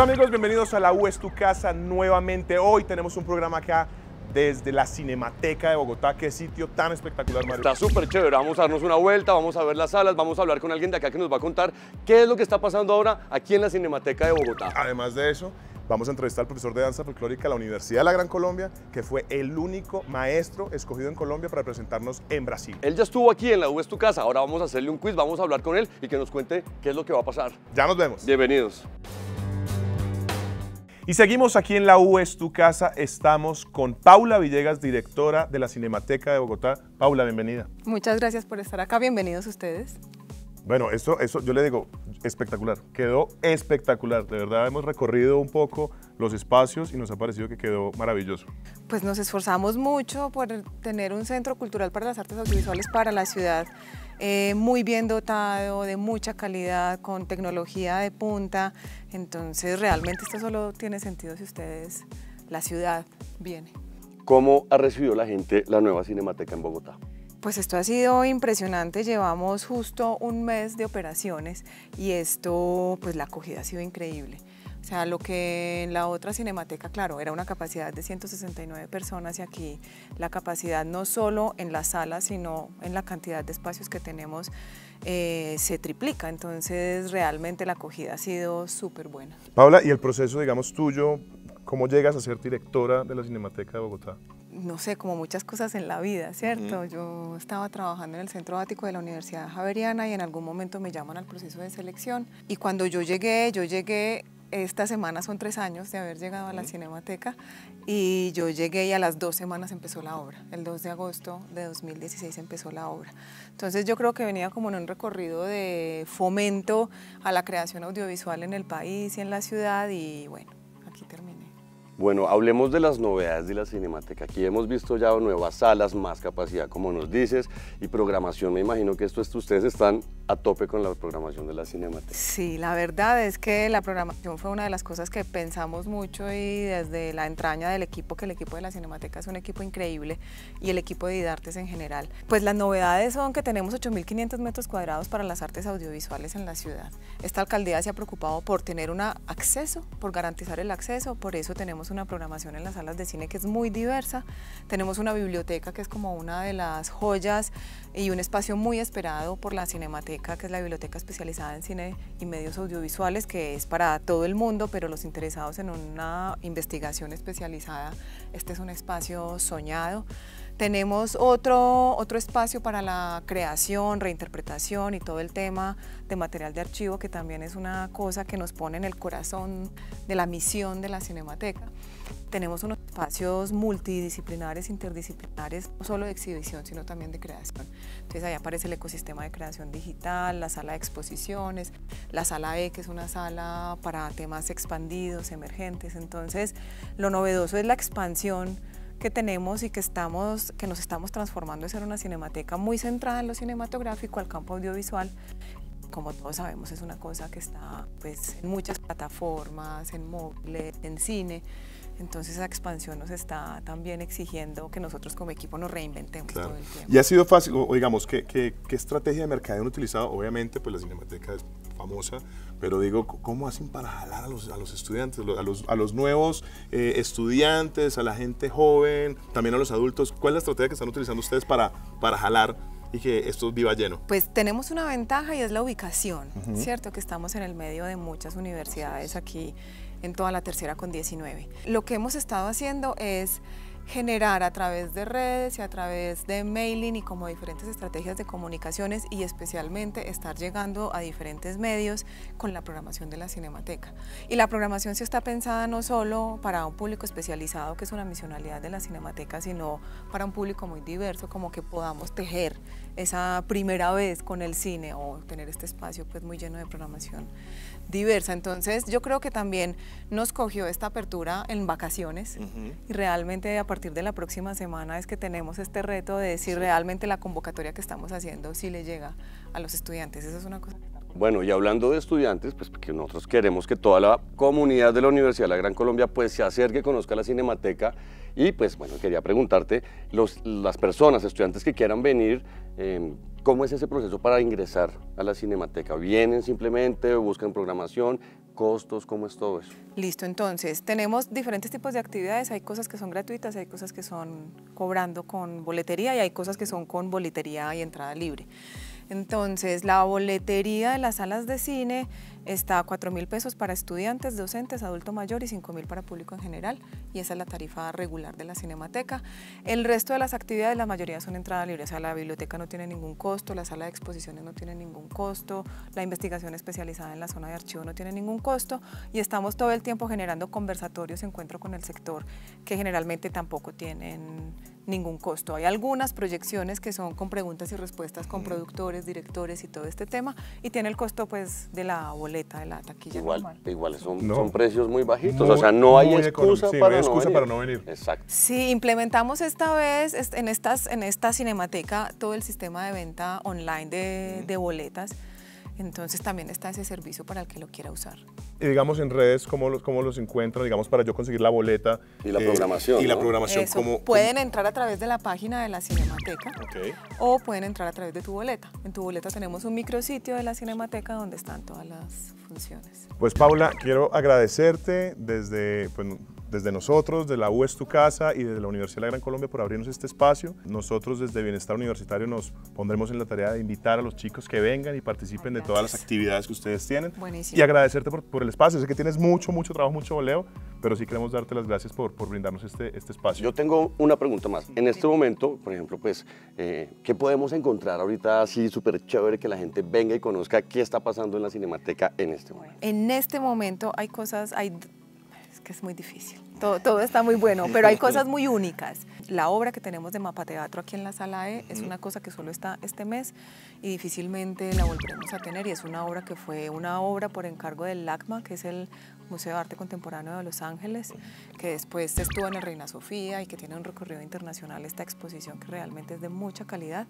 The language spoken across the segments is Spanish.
Hola amigos, bienvenidos a la U es tu casa nuevamente. Hoy tenemos un programa acá desde la Cinemateca de Bogotá. Qué sitio tan espectacular, Mario. Está súper chévere, vamos a darnos una vuelta, vamos a ver las salas, vamos a hablar con alguien de acá que nos va a contar qué es lo que está pasando ahora aquí en la Cinemateca de Bogotá. Además de eso, vamos a entrevistar al profesor de danza folclórica de la Universidad de la Gran Colombia, que fue el único maestro escogido en Colombia para presentarnos en Brasil. Él ya estuvo aquí en la U es tu casa, ahora vamos a hacerle un quiz, vamos a hablar con él y que nos cuente qué es lo que va a pasar. Ya nos vemos. Bienvenidos. Y seguimos aquí en la U es tu casa. Estamos con Paula Villegas, directora de la Cinemateca de Bogotá. Paula, bienvenida. Muchas gracias por estar acá. Bienvenidos ustedes. Bueno, eso, eso yo le digo, espectacular. Quedó espectacular. De verdad hemos recorrido un poco los espacios y nos ha parecido que quedó maravilloso. Pues nos esforzamos mucho por tener un centro cultural para las artes audiovisuales para la ciudad. Eh, muy bien dotado, de mucha calidad, con tecnología de punta. Entonces realmente esto solo tiene sentido si ustedes, la ciudad, viene. ¿Cómo ha recibido la gente la nueva Cinemateca en Bogotá? Pues esto ha sido impresionante, llevamos justo un mes de operaciones y esto, pues la acogida ha sido increíble. O sea, lo que en la otra cinemateca, claro, era una capacidad de 169 personas y aquí la capacidad no solo en la sala, sino en la cantidad de espacios que tenemos eh, se triplica. Entonces, realmente la acogida ha sido súper buena. Paula, ¿y el proceso, digamos, tuyo, cómo llegas a ser directora de la Cinemateca de Bogotá? no sé, como muchas cosas en la vida, ¿cierto? Yo estaba trabajando en el Centro Ático de la Universidad Javeriana y en algún momento me llaman al proceso de selección. Y cuando yo llegué, yo llegué esta semana son tres años de haber llegado a la Cinemateca y yo llegué y a las dos semanas empezó la obra. El 2 de agosto de 2016 empezó la obra. Entonces yo creo que venía como en un recorrido de fomento a la creación audiovisual en el país y en la ciudad y bueno. Bueno, hablemos de las novedades de la Cinemateca. Aquí hemos visto ya nuevas salas, más capacidad, como nos dices, y programación. Me imagino que esto, ustedes están a tope con la programación de la Cinemateca. Sí, la verdad es que la programación fue una de las cosas que pensamos mucho y desde la entraña del equipo, que el equipo de la Cinemateca es un equipo increíble y el equipo de Idartes en general. Pues las novedades son que tenemos 8.500 metros cuadrados para las artes audiovisuales en la ciudad. Esta alcaldía se ha preocupado por tener un acceso, por garantizar el acceso, por eso tenemos una programación en las salas de cine que es muy diversa. Tenemos una biblioteca que es como una de las joyas y un espacio muy esperado por la Cinemateca, que es la biblioteca especializada en cine y medios audiovisuales, que es para todo el mundo, pero los interesados en una investigación especializada, este es un espacio soñado. Tenemos otro, otro espacio para la creación, reinterpretación y todo el tema de material de archivo, que también es una cosa que nos pone en el corazón de la misión de la Cinemateca. Tenemos unos espacios multidisciplinares, interdisciplinares, no solo de exhibición, sino también de creación. Entonces ahí aparece el ecosistema de creación digital, la sala de exposiciones, la sala E, que es una sala para temas expandidos, emergentes. Entonces lo novedoso es la expansión que tenemos y que, estamos, que nos estamos transformando de ser una cinemateca muy centrada en lo cinematográfico al campo audiovisual. Como todos sabemos, es una cosa que está pues, en muchas plataformas, en móviles, en cine. Entonces esa expansión nos está también exigiendo que nosotros como equipo nos reinventemos todo el tiempo. Y ha sido fácil, o digamos, ¿qué, qué, qué estrategia de mercado han utilizado? Obviamente, pues la Cinemateca es famosa, pero digo, ¿cómo hacen para jalar a los, a los estudiantes, a los, a los nuevos eh, estudiantes, a la gente joven, también a los adultos? ¿Cuál es la estrategia que están utilizando ustedes para, para jalar y que esto viva lleno? Pues tenemos una ventaja y es la ubicación, ¿cierto? Que estamos en el medio de muchas universidades aquí en toda la tercera con 19. Lo que hemos estado haciendo es generar a través de redes y a través de mailing y como diferentes estrategias de comunicaciones y especialmente estar llegando a diferentes medios con la programación de la Cinemateca. Y la programación sí está pensada no solo para un público especializado, que es una misionalidad de la Cinemateca, sino para un público muy diverso, como que podamos tejer esa primera vez con el cine o tener este espacio pues muy lleno de programación diversa. Entonces yo creo que también nos cogió esta apertura en vacaciones y realmente a partir de la próxima semana es que tenemos este reto de decir realmente la convocatoria que estamos haciendo si le llega a los estudiantes. Eso es una cosa bueno, y hablando de estudiantes, pues porque nosotros queremos que toda la comunidad de la Universidad de la Gran Colombia pues se acerque, conozca la Cinemateca y pues bueno, quería preguntarte, los, las personas, estudiantes que quieran venir, em, ¿cómo es ese proceso para ingresar a la Cinemateca? ¿Vienen simplemente, buscan programación? Costos, cómo es todo eso. Listo, entonces tenemos diferentes tipos de actividades, hay cosas que son gratuitas, hay cosas que son cobrando con boletería y hay cosas que son con boletería y entrada libre. Entonces, la boletería de las salas de cine está a 4 mil pesos para estudiantes, docentes, adulto mayor y 5 mil para público en general. Y esa es la tarifa regular de la Cinemateca. El resto de las actividades, la mayoría son entrada libre. O sea, la biblioteca no tiene ningún costo, la sala de exposiciones no tiene ningún costo, la investigación especializada en la zona de archivo no tiene ningún costo. Y estamos todo el tiempo generando conversatorios, encuentro con el sector, que generalmente tampoco tienen ningún costo. Hay algunas proyecciones que son con preguntas y respuestas con productores, directores y todo este tema y tiene el costo pues de la boleta, de la taquilla Igual, normal. igual son, No. son precios muy bajitos, Muy- o sea, no hay excusa. Sí, para, hay no excusa venir. para no venir. Exacto. Sí, implementamos esta vez en, estas, en esta cinemateca todo el sistema de venta online de, de boletas. Entonces también está ese servicio para el que lo quiera usar. Y digamos en redes, ¿cómo los, cómo los encuentran? Digamos, para yo conseguir la boleta. eh, Y la programación, Y la ¿no? programación, Eso, ¿cómo? pueden entrar a través de la página de la Cinemateca cómo- Ok. o pueden entrar a través de tu boleta. En tu boleta tenemos un micrositio de la Cinemateca donde están todas las funciones. Pues Paula, quiero agradecerte desde, pues, desde nosotros, de la U es tu casa y desde la Universidad de la Gran Colombia por abrirnos este espacio. Nosotros desde Bienestar Universitario nos pondremos en la tarea de invitar a los chicos que vengan y participen de todas las actividades que ustedes tienen. Buenísimo. Y agradecerte por, por el espacio. Sé que tienes mucho, mucho trabajo, mucho voleo, pero sí queremos darte las gracias por, por brindarnos este, este espacio. Yo tengo una pregunta más. En este momento, por ejemplo, pues, eh, ¿qué podemos encontrar ahorita así súper chévere que la gente venga y conozca qué está pasando en la Cinemateca en este momento? En este momento hay cosas, hay, es que es muy difícil. Todo, todo está muy bueno, pero hay cosas muy únicas. La obra que tenemos de Mapa Teatro aquí en la Sala E es una cosa que solo está este mes y difícilmente la volveremos a tener. Y es una obra que fue una obra por encargo del LACMA, que es el Museo de Arte Contemporáneo de Los Ángeles, que después estuvo en el Reina Sofía y que tiene un recorrido internacional esta exposición que realmente es de mucha calidad.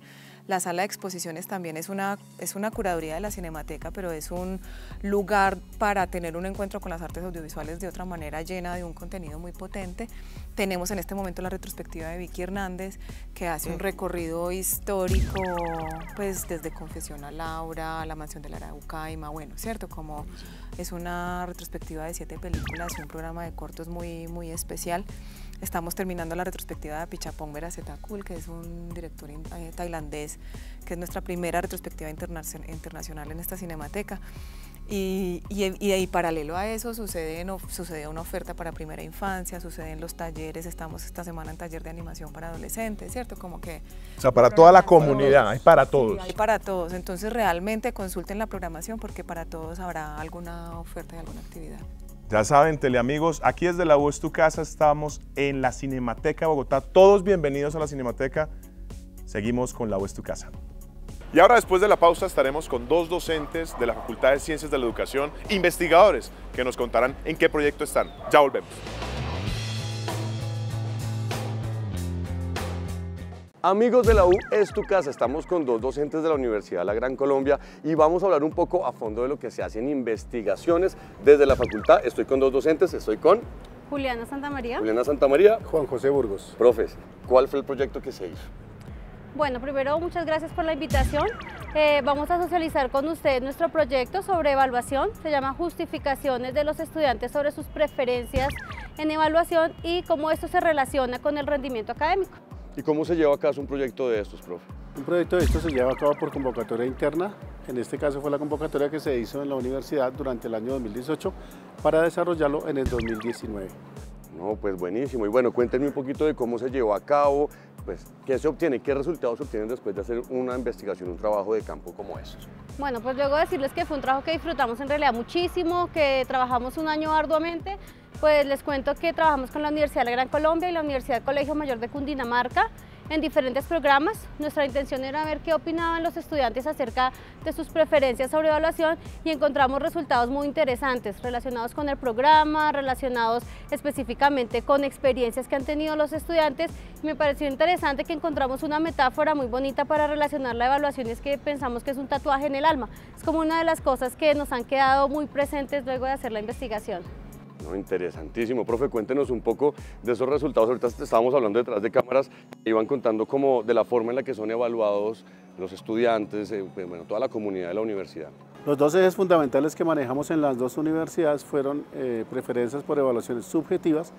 La sala de exposiciones también es una, es una curaduría de la Cinemateca, pero es un lugar para tener un encuentro con las artes audiovisuales de otra manera, llena de un contenido muy potente. Tenemos en este momento la retrospectiva de Vicky Hernández, que hace un recorrido histórico, pues desde Confesión a Laura, la mansión de la Araucaima, bueno, ¿cierto? Como es una retrospectiva de siete películas un programa de cortos muy, muy especial. Estamos terminando la retrospectiva de Pichapong Verasetakul, que es un director in- eh, tailandés, que es nuestra primera retrospectiva internacion- internacional en esta cinemateca. Y, y, y- y paralelo a eso sucede, en of- sucede una oferta para primera infancia, suceden los talleres, estamos esta semana en taller de animación para adolescentes, ¿cierto? Como que O sea, para toda la comunidad, hay para todos. hay para todos, entonces realmente consulten la programación porque para todos habrá alguna oferta y alguna actividad. Ya saben, teleamigos, aquí desde la es tu casa estamos en la Cinemateca Bogotá. Todos bienvenidos a la Cinemateca. Seguimos con la es tu casa. Y ahora después de la pausa estaremos con dos docentes de la Facultad de Ciencias de la Educación, investigadores, que nos contarán en qué proyecto están. Ya volvemos. Amigos de la U, es tu casa. Estamos con dos docentes de la Universidad de la Gran Colombia y vamos a hablar un poco a fondo de lo que se hace en investigaciones desde la facultad. Estoy con dos docentes, estoy con Juliana Santamaría. Juliana Santamaría. Juan José Burgos. Profes, ¿cuál fue el proyecto que se hizo? Bueno, primero muchas gracias por la invitación. Eh, vamos a socializar con ustedes nuestro proyecto sobre evaluación. Se llama Justificaciones de los estudiantes sobre sus preferencias en evaluación y cómo esto se relaciona con el rendimiento académico. ¿Y cómo se lleva a cabo un proyecto de estos, profe? Un proyecto de esto se lleva a cabo por convocatoria interna. En este caso fue la convocatoria que se hizo en la universidad durante el año 2018 para desarrollarlo en el 2019. No, pues buenísimo. Y bueno, cuéntenme un poquito de cómo se llevó a cabo, pues qué se obtiene, qué resultados se obtienen después de hacer una investigación, un trabajo de campo como estos. Bueno, pues luego decirles que fue un trabajo que disfrutamos en realidad muchísimo, que trabajamos un año arduamente. Pues les cuento que trabajamos con la Universidad de la Gran Colombia y la Universidad Colegio Mayor de Cundinamarca en diferentes programas. Nuestra intención era ver qué opinaban los estudiantes acerca de sus preferencias sobre evaluación y encontramos resultados muy interesantes relacionados con el programa, relacionados específicamente con experiencias que han tenido los estudiantes. Me pareció interesante que encontramos una metáfora muy bonita para relacionar la evaluación es que pensamos que es un tatuaje en el alma. Es como una de las cosas que nos han quedado muy presentes luego de hacer la investigación. No, interesantísimo. Profe, cuéntenos un poco de esos resultados. Ahorita estábamos hablando detrás de cámaras, iban contando como de la forma en la que son evaluados los estudiantes, eh, pues, bueno, toda la comunidad de la universidad. Los dos ejes fundamentales que manejamos en las dos universidades fueron eh, preferencias por evaluaciones subjetivas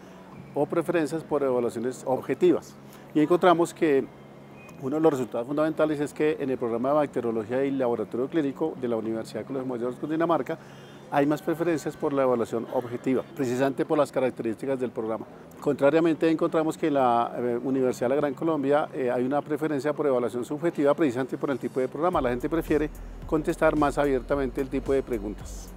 o preferencias por evaluaciones objetivas. Y encontramos que uno de los resultados fundamentales es que en el programa de bacteriología y laboratorio clínico de la Universidad Colegio Mayor de Cundinamarca hay más preferencias por la evaluación objetiva, precisamente por las características del programa. Contrariamente, encontramos que en la eh, Universidad de la Gran Colombia eh, hay una preferencia por evaluación subjetiva precisamente por el tipo de programa. La gente prefiere contestar más abiertamente el tipo de preguntas.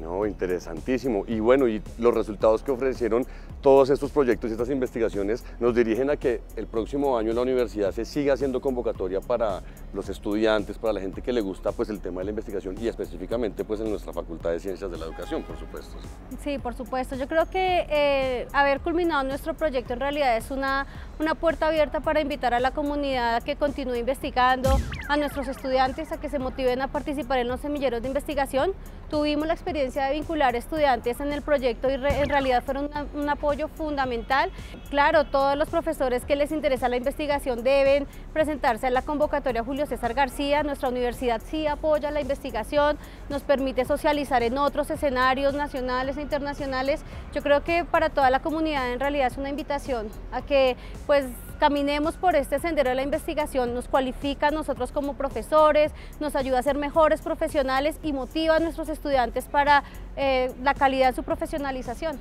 No, interesantísimo. Y bueno, y los resultados que ofrecieron todos estos proyectos y estas investigaciones nos dirigen a que el próximo año en la universidad se siga haciendo convocatoria para los estudiantes, para la gente que le gusta pues el tema de la investigación y específicamente pues en nuestra Facultad de Ciencias de la Educación, por supuesto. Sí, por supuesto. Yo creo que eh, haber culminado nuestro proyecto en realidad es una, una puerta abierta para invitar a la comunidad a que continúe investigando, a nuestros estudiantes a que se motiven a participar en los semilleros de investigación. Tuvimos la experiencia de vincular estudiantes en el proyecto y en realidad fueron un apoyo fundamental. Claro, todos los profesores que les interesa la investigación deben presentarse a la convocatoria Julio César García. Nuestra universidad sí apoya la investigación, nos permite socializar en otros escenarios nacionales e internacionales. Yo creo que para toda la comunidad en realidad es una invitación a que pues caminemos por este sendero de la investigación, nos cualifica a nosotros como profesores, nos ayuda a ser mejores profesionales y motiva a nuestros estudiantes para eh, la calidad de su profesionalización.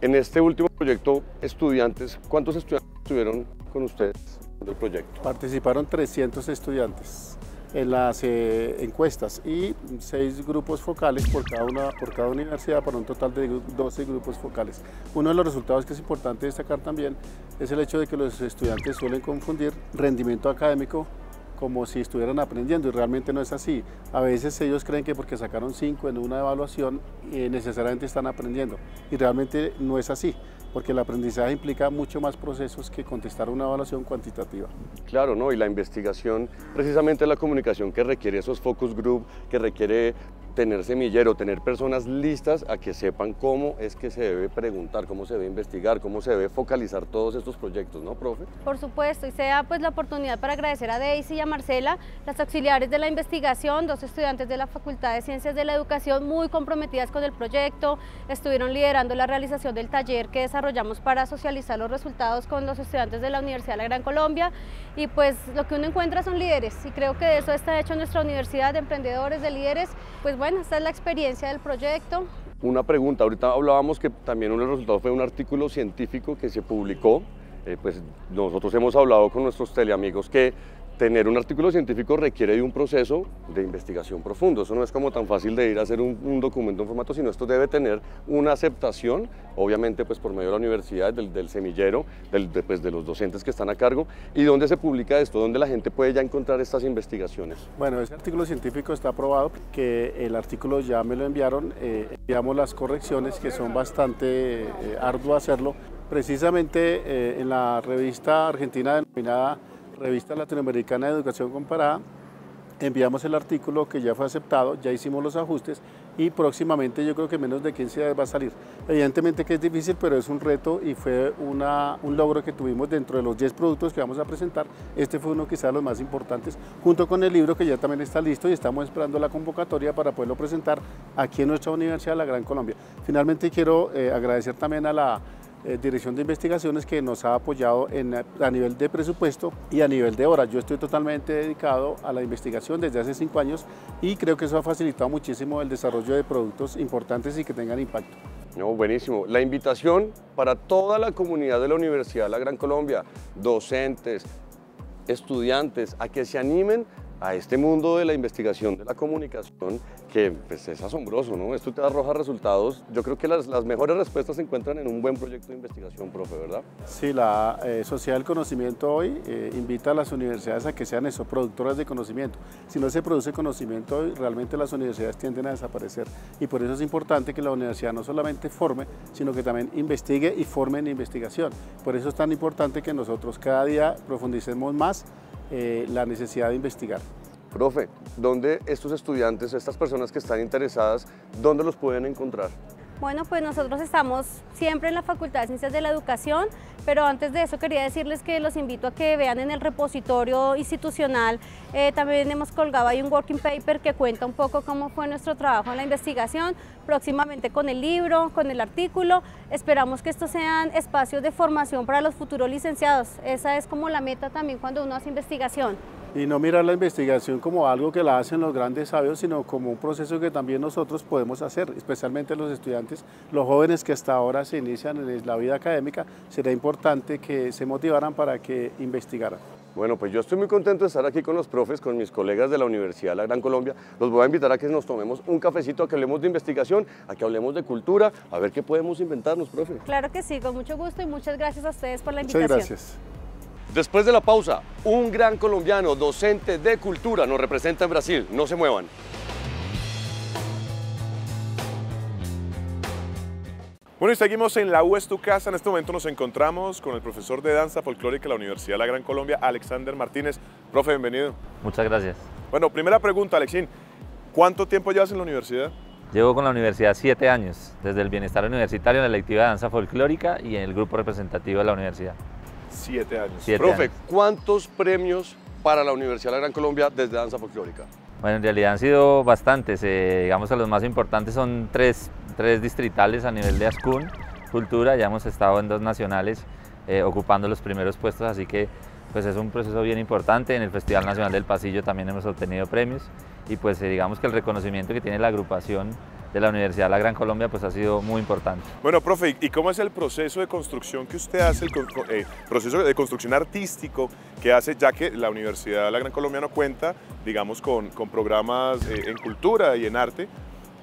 En este último proyecto, estudiantes, ¿cuántos estudiantes estuvieron con ustedes del proyecto? Participaron 300 estudiantes en las eh, encuestas y seis grupos focales por cada, una, por cada universidad para un total de 12 grupos focales. Uno de los resultados que es importante destacar también es el hecho de que los estudiantes suelen confundir rendimiento académico como si estuvieran aprendiendo y realmente no es así. A veces ellos creen que porque sacaron 5 en una evaluación eh, necesariamente están aprendiendo y realmente no es así porque el aprendizaje implica mucho más procesos que contestar una evaluación cuantitativa. Claro, ¿no? y la investigación, precisamente la comunicación que requiere esos focus group, que requiere tener semillero, tener personas listas a que sepan cómo es que se debe preguntar, cómo se debe investigar, cómo se debe focalizar todos estos proyectos, ¿no, profe? Por supuesto, y sea pues la oportunidad para agradecer a Daisy y a Marcela, las auxiliares de la investigación, dos estudiantes de la Facultad de Ciencias de la Educación muy comprometidas con el proyecto, estuvieron liderando la realización del taller que desarrollamos para socializar los resultados con los estudiantes de la Universidad de la Gran Colombia y pues lo que uno encuentra son líderes y creo que de eso está hecho nuestra universidad de emprendedores, de líderes, pues bueno, bueno, esta es la experiencia del proyecto. Una pregunta, ahorita hablábamos que también uno de los resultados fue un artículo científico que se publicó, eh, pues nosotros hemos hablado con nuestros teleamigos que tener un artículo científico requiere de un proceso de investigación profundo. Eso no es como tan fácil de ir a hacer un, documento en formato, sino esto debe tener una aceptación, obviamente pues por medio de la universidad, del, semillero, pues, de los docentes que están a cargo. ¿Y dónde se publica esto? ¿Dónde la gente puede ya encontrar estas investigaciones? Bueno, ese artículo científico está aprobado, que el artículo ya me lo enviaron, eh, enviamos las correcciones que son bastante eh, arduo hacerlo. Precisamente eh, en la revista argentina denominada Revista Latinoamericana de Educación Comparada, enviamos el artículo que ya fue aceptado, ya hicimos los ajustes y próximamente yo creo que menos de 15 días va a salir. Evidentemente que es difícil, pero es un reto y fue un logro que tuvimos dentro de los 10 productos que vamos a presentar. Este fue uno quizá de los más importantes, junto con el libro que ya también está listo y estamos esperando la convocatoria para poderlo presentar aquí en nuestra Universidad de la Gran Colombia. Finalmente quiero eh, agradecer también a la eh, Dirección de Investigaciones que nos ha apoyado en, a nivel de presupuesto y a nivel de horas. Yo estoy totalmente dedicado a la investigación desde hace cinco años y creo que eso ha facilitado muchísimo el desarrollo de productos importantes y que tengan impacto. No, buenísimo. La invitación para toda la comunidad de la Universidad de la Gran Colombia, docentes, estudiantes, a que se animen a este mundo de la investigación de la comunicación que pues, es asombroso, ¿no? Esto te arroja resultados. Yo creo que las, las, mejores respuestas se encuentran en un buen proyecto de investigación, profe, ¿verdad? Sí, la eh, Sociedad del Conocimiento hoy eh, invita a las universidades a que sean eso, productoras de conocimiento. Si no se produce conocimiento hoy, realmente las universidades tienden a desaparecer. Y por eso es importante que la universidad no solamente forme, sino que también investigue y forme en investigación. Por eso es tan importante que nosotros cada día profundicemos más eh, la necesidad de investigar. Profe, ¿dónde estos estudiantes, estas personas que están interesadas, dónde los pueden encontrar? Bueno, pues nosotros estamos siempre en la Facultad de Ciencias de la Educación, pero antes de eso quería decirles que los invito a que vean en el repositorio institucional, eh, también hemos colgado ahí un working paper que cuenta un poco cómo fue nuestro trabajo en la investigación, próximamente con el libro, con el artículo. Esperamos que estos sean espacios de formación para los futuros licenciados. Esa es como la meta también cuando uno hace investigación y no mirar la investigación como algo que la hacen los grandes sabios, sino como un proceso que también nosotros podemos hacer, especialmente los estudiantes, los jóvenes que hasta ahora se inician en la vida académica, sería importante que se motivaran para que investigaran. Bueno, pues yo estoy muy contento de estar aquí con los profes, con mis colegas de la Universidad de la Gran Colombia. Los voy a invitar a que nos tomemos un cafecito, a que hablemos de investigación, a que hablemos de cultura, a ver qué podemos inventarnos, profe. Claro que sí, con mucho gusto y muchas gracias a ustedes por la invitación. Muchas gracias. Después de la pausa, un gran colombiano, docente de cultura, nos representa en Brasil. No se muevan. Bueno, y seguimos en la U es tu casa. En este momento nos encontramos con el profesor de danza folclórica de la Universidad de la Gran Colombia, Alexander Martínez. Profe, bienvenido. Muchas gracias. Bueno, primera pregunta, Alexín. ¿Cuánto tiempo llevas en la universidad? Llevo con la universidad siete años, desde el bienestar universitario en la electiva de danza folclórica y en el grupo representativo de la universidad. Siete años. Profe, ¿cuántos premios para la Universidad de la Gran Colombia desde danza folclórica? Bueno, en realidad han sido bastantes. Eh, digamos que los más importantes son tres, tres, distritales a nivel de ASCUN, Cultura. Ya hemos estado en dos nacionales eh, ocupando los primeros puestos, así que pues es un proceso bien importante. En el Festival Nacional del Pasillo también hemos obtenido premios y pues eh, digamos que el reconocimiento que tiene la agrupación de la Universidad de la Gran Colombia pues ha sido muy importante. Bueno, profe, ¿y cómo es el proceso de construcción que usted hace, el eh, proceso de construcción artístico que hace, ya que la Universidad de la Gran Colombia no cuenta, digamos, con, con programas eh, en cultura y en arte,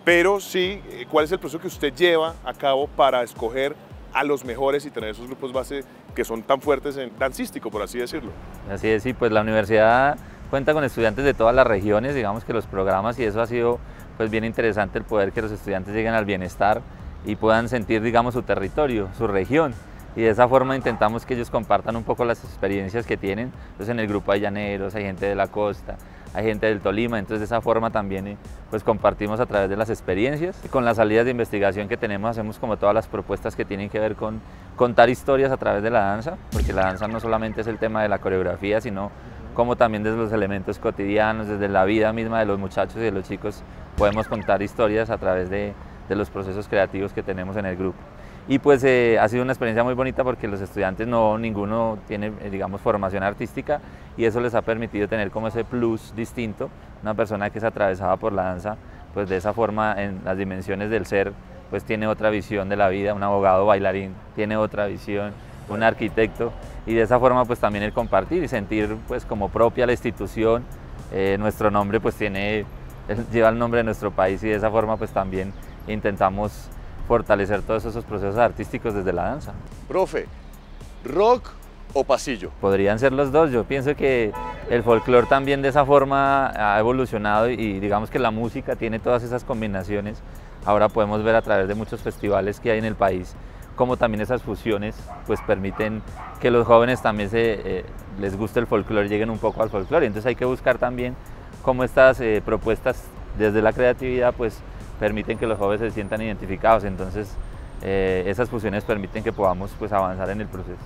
pero sí, eh, ¿cuál es el proceso que usted lleva a cabo para escoger a los mejores y tener esos grupos base que son tan fuertes en dancístico, por así decirlo? Así es, sí, pues la universidad cuenta con estudiantes de todas las regiones, digamos que los programas y eso ha sido pues bien interesante el poder que los estudiantes lleguen al bienestar y puedan sentir, digamos, su territorio, su región. Y de esa forma intentamos que ellos compartan un poco las experiencias que tienen. Entonces en el grupo hay llaneros, hay gente de la costa, hay gente del Tolima, entonces de esa forma también eh, pues compartimos a través de las experiencias. Con las salidas de investigación que tenemos hacemos como todas las propuestas que tienen que ver con contar historias a través de la danza, porque la danza no solamente es el tema de la coreografía, sino como también desde los elementos cotidianos, desde la vida misma de los muchachos y de los chicos, podemos contar historias a través de, los procesos creativos que tenemos en el grupo. Y pues eh, ha sido una experiencia muy bonita porque los estudiantes no, ninguno tiene, eh, digamos, formación artística y eso les ha permitido tener como ese plus distinto, una persona que es atravesada por la danza, pues de esa forma en las dimensiones del ser, pues tiene otra visión de la vida, un abogado bailarín tiene otra visión, un arquitecto y de esa forma pues también el compartir y sentir pues como propia la institución, eh, nuestro nombre pues tiene, lleva el nombre de nuestro país y de esa forma pues también intentamos fortalecer todos esos procesos artísticos desde la danza. Profe, rock o pasillo? Podrían ser los dos, yo pienso que el folclore también de esa forma ha evolucionado y digamos que la música tiene todas esas combinaciones. Ahora podemos ver a través de muchos festivales que hay en el país como también esas fusiones pues permiten que los jóvenes también se, eh, les guste el folclore, lleguen un poco al folclore. Entonces hay que buscar también cómo estas eh, propuestas desde la creatividad pues permiten que los jóvenes se sientan identificados. Entonces eh, esas fusiones permiten que podamos pues avanzar en el proceso.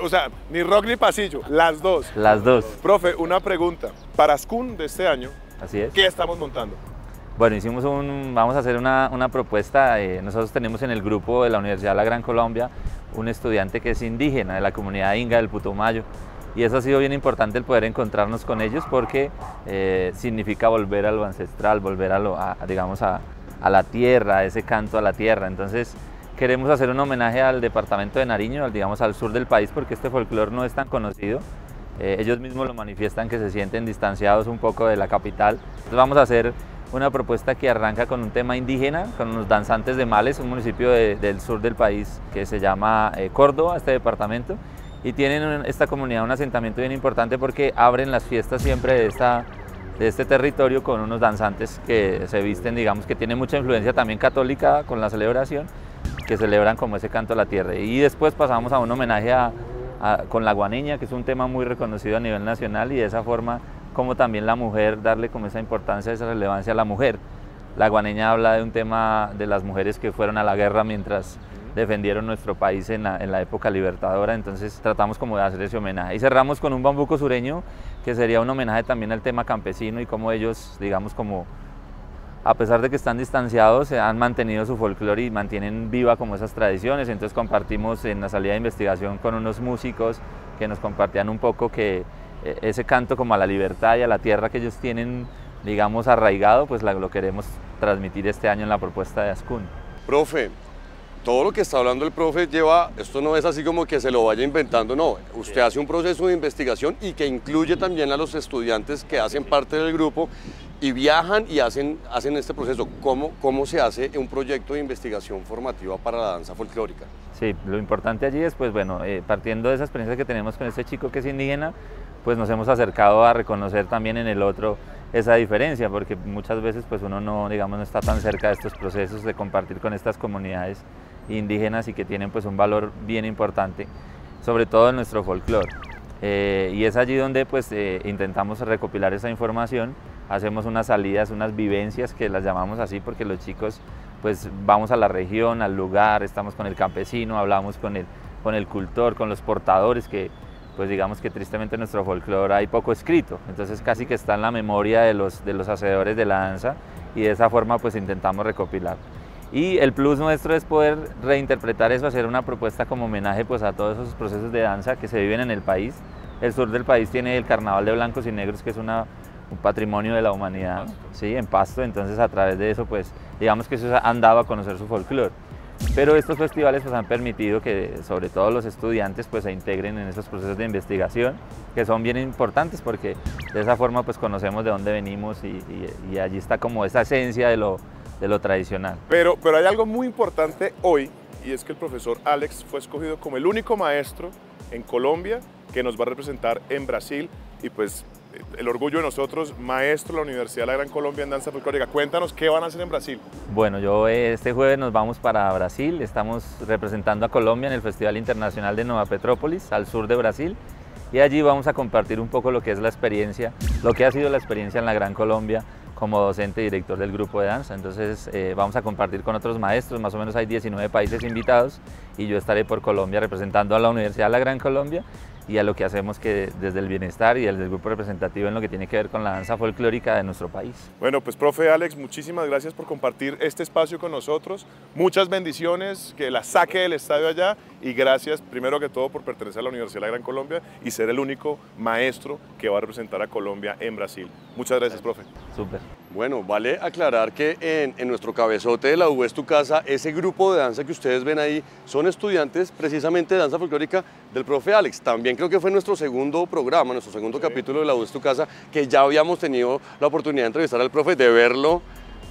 O sea, ni rock ni pasillo, las dos. Las dos. Profe, una pregunta. Para Skun de este año, Así es. ¿qué estamos montando? Bueno, hicimos un, vamos a hacer una, propuesta, eh, nosotros tenemos en el grupo de la Universidad de la Gran Colombia un estudiante que es indígena de la comunidad inga del Putumayo y eso ha sido bien importante el poder encontrarnos con ellos porque eh, significa volver a lo ancestral, volver a, lo, digamos a, la tierra, a ese canto a la tierra. Entonces queremos hacer un homenaje al departamento de Nariño, digamos al sur del país porque este folclore no es tan conocido. Eh, ellos mismos lo manifiestan que se sienten distanciados un poco de la capital. Entonces vamos a hacer una propuesta que arranca con un tema indígena, con unos danzantes de Males, un municipio del sur del país que se llama eh, Córdoba, este departamento, y tienen esta comunidad un asentamiento bien importante porque abren las fiestas siempre de, esta, de este territorio con unos danzantes que se visten, digamos, que tienen mucha influencia también católica con la celebración, que celebran como ese canto a la tierra. Y después pasamos a un homenaje a, con la guaniña, que es un tema muy reconocido a nivel nacional y de esa forma como también la mujer, darle como esa importancia, esa relevancia a la mujer. La guaneña habla de un tema de las mujeres que fueron a la guerra mientras defendieron nuestro país en la, en la, época libertadora, entonces tratamos como de hacer ese homenaje. Y cerramos con un bambuco sureño, que sería un homenaje también al tema campesino y cómo ellos, digamos, como a pesar de que están distanciados, se han mantenido su folclore y mantienen viva como esas tradiciones. Entonces compartimos en la salida de investigación con unos músicos que nos compartían un poco que ese canto como a la libertad y a la tierra que ellos tienen, digamos, arraigado, pues lo queremos transmitir este año en la propuesta de Ascun. Profe, todo lo que está hablando el profe lleva, esto no es así como que se lo vaya inventando, no, usted hace un proceso de investigación y que incluye también a los estudiantes que hacen parte del grupo y viajan y hacen, hacen este proceso. ¿Cómo, ¿Cómo se hace un proyecto de investigación formativa para la danza folclórica? Sí, lo importante allí es, pues bueno, eh, partiendo de esa experiencia que tenemos con este chico que es indígena, pues nos hemos acercado a reconocer también en el otro esa diferencia, porque muchas veces pues uno no, digamos, no está tan cerca de estos procesos de compartir con estas comunidades indígenas y que tienen pues un valor bien importante, sobre todo en nuestro folclore. Eh, y es allí donde pues eh, intentamos recopilar esa información, hacemos unas salidas, unas vivencias que las llamamos así porque los chicos pues vamos a la región, al lugar, estamos con el campesino, hablamos con el, con el cultor, con los portadores que pues digamos que tristemente en nuestro folclore hay poco escrito, entonces casi que está en la memoria de los, de los hacedores de la danza y de esa forma pues intentamos recopilar. Y el plus nuestro es poder reinterpretar eso, hacer una propuesta como homenaje pues, a todos esos procesos de danza que se viven en el país. El sur del país tiene el Carnaval de Blancos y Negros, que es una, un patrimonio de la humanidad, sí, en Pasto, entonces a través de eso, pues, digamos que eso han dado a conocer su folclore. Pero estos festivales pues, han permitido que, sobre todo los estudiantes, pues, se integren en esos procesos de investigación, que son bien importantes porque de esa forma pues, conocemos de dónde venimos y, allí está como esa esencia de lo, de lo tradicional. Pero, pero hay algo muy importante hoy y es que el profesor Alex fue escogido como el único maestro en Colombia que nos va a representar en Brasil y pues el orgullo de nosotros, maestro de la Universidad de la Gran Colombia en danza folclórica. Cuéntanos qué van a hacer en Brasil. Bueno, yo este jueves nos vamos para Brasil, estamos representando a Colombia en el Festival Internacional de Nueva Petrópolis, al sur de Brasil, y allí vamos a compartir un poco lo que es la experiencia, lo que ha sido la experiencia en la Gran Colombia como docente y director del grupo de danza. Entonces eh, vamos a compartir con otros maestros, más o menos hay 19 países invitados y yo estaré por Colombia representando a la Universidad de la Gran Colombia y a lo que hacemos que desde el bienestar y el del grupo representativo en lo que tiene que ver con la danza folclórica de nuestro país. Bueno, pues profe Alex, muchísimas gracias por compartir este espacio con nosotros. Muchas bendiciones, que la saque del estadio allá y gracias primero que todo por pertenecer a la Universidad de la Gran Colombia y ser el único maestro que va a representar a Colombia en Brasil. Muchas gracias, profe. Súper. Bueno, vale aclarar que en, en, nuestro cabezote de la U es tu casa, ese grupo de danza que ustedes ven ahí son estudiantes precisamente de danza folclórica del profe Alex. También creo que fue nuestro segundo programa, nuestro segundo capítulo de la U es tu casa, que ya habíamos tenido la oportunidad de entrevistar al profe, de verlo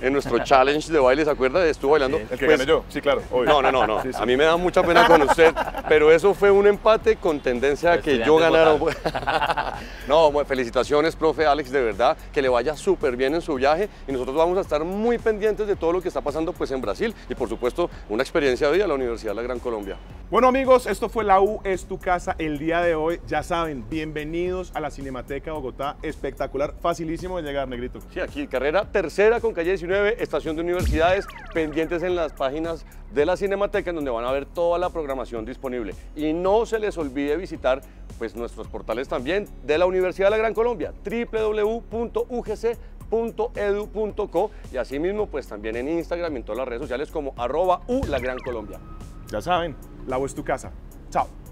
en nuestro challenge de baile, ¿se acuerda? Estuvo bailando. El que pues, gané yo, sí, claro. No, no, no, no. A mí me da mucha pena con usted, pero eso fue un empate con tendencia a que yo ganara. no, felicitaciones, profe Alex, de verdad, que le vaya súper bien en su viaje y nosotros vamos a estar muy pendientes de todo lo que está pasando pues en Brasil y por supuesto una experiencia de vida en la Universidad de la Gran Colombia. Bueno amigos, esto fue la U es tu casa el día de hoy. Ya saben, bienvenidos a la Cinemateca Bogotá. Espectacular, facilísimo de llegar, Negrito. Sí, aquí carrera tercera con calle 19, estación de universidades, pendientes en las páginas de la Cinemateca en donde van a ver toda la programación disponible. Y no se les olvide visitar pues nuestros portales también de la Universidad de la Gran Colombia, www.ugc.edu.co y asimismo pues también en Instagram y en todas las redes sociales como arroba U La Gran Colombia. Ya saben, la U es tu casa. Chao.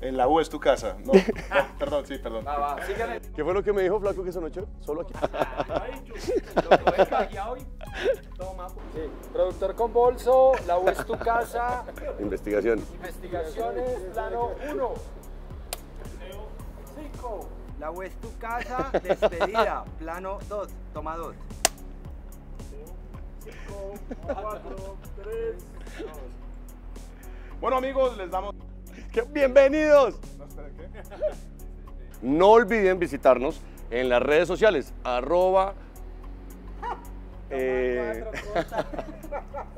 En la U es tu casa. No, perdón, sí, perdón. ¿Qué fue lo que me dijo Flaco que esa noche? Solo aquí. Sí. Productor con bolso, la U es tu casa. Investigación. Investigaciones, plano 1. 5. La U es tu casa, despedida, plano 2, toma 2. 5, 4, 3, 2. Bueno amigos, les damos... ¡Bienvenidos! No, olviden visitarnos en las redes sociales, arroba... eh,